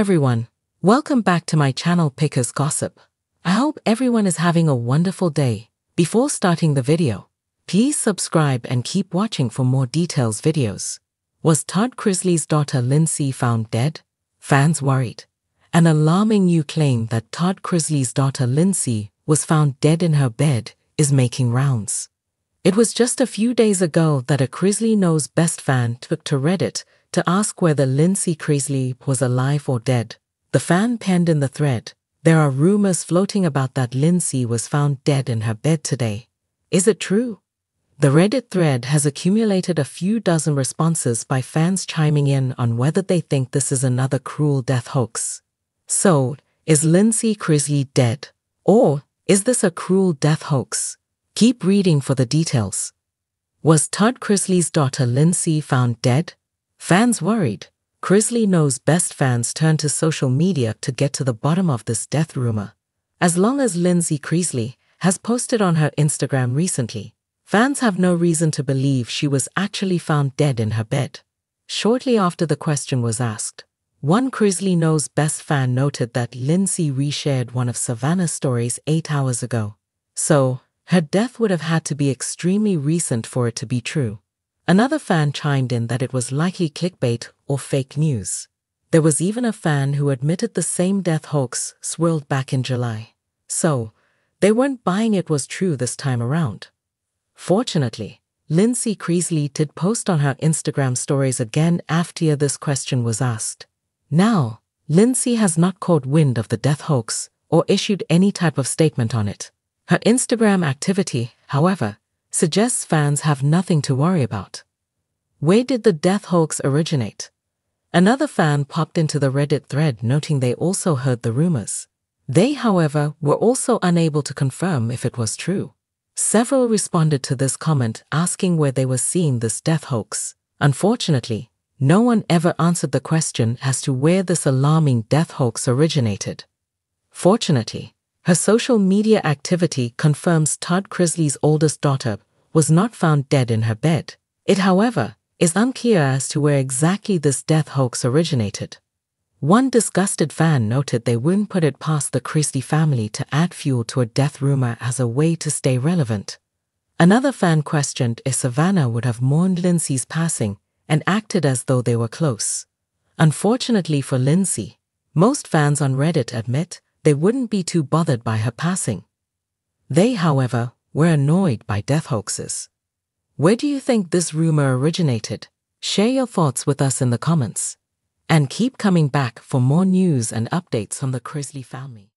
everyone. Welcome back to my channel Pickers Gossip. I hope everyone is having a wonderful day. Before starting the video, please subscribe and keep watching for more details videos. Was Todd Chrisley's daughter Lindsie found dead? Fans worried. An alarming new claim that Todd Chrisley's daughter Lindsie was found dead in her bed is making rounds. It was just a few days ago that a Chrisley Knows Best fan took to Reddit to ask whether Lindsie Chrisley was alive or dead. The fan penned in the thread, There are rumors floating about that Lindsie was found dead in her bed today. Is it true? The Reddit thread has accumulated a few dozen responses by fans chiming in on whether they think this is another cruel death hoax. So, is Lindsie Chrisley dead? Or is this a cruel death hoax? Keep reading for the details. Was Todd Chrisley's daughter Lindsie found dead? Fans worried. Chrisley knows best fans turn to social media to get to the bottom of this death rumor. As long as Lindsie Chrisley has posted on her Instagram recently, fans have no reason to believe she was actually found dead in her bed. Shortly after the question was asked, one Chrisley Knows Best fan noted that Lindsie reshared one of Savannah's stories eight hours ago. So, her death would have had to be extremely recent for it to be true. Another fan chimed in that it was likely clickbait or fake news. There was even a fan who admitted the same death hoax swirled back in July. So, they weren't buying it was true this time around. Fortunately, Lindsie Chrisley did post on her Instagram stories again after this question was asked. Now, Lindsie has not caught wind of the death hoax or issued any type of statement on it. Her Instagram activity, however, suggests fans have nothing to worry about. Where did the death hoax originate? Another fan popped into the Reddit thread noting they also heard the rumors. They, however, were also unable to confirm if it was true. Several responded to this comment asking where they were seeing this death hoax. Unfortunately, no one ever answered the question as to where this alarming death hoax originated. Fortunately, her social media activity confirms Todd Chrisley's oldest daughter was not found dead in her bed. It, however, is unclear as to where exactly this death hoax originated. One disgusted fan noted they wouldn't put it past the Chrisley family to add fuel to a death rumor as a way to stay relevant. Another fan questioned if Savannah would have mourned Lindsie's passing and acted as though they were close. Unfortunately for Lindsie, most fans on Reddit admit they wouldn't be too bothered by her passing. They, however, were annoyed by death hoaxes. Where do you think this rumor originated? Share your thoughts with us in the comments. And keep coming back for more news and updates on the Chrisley family.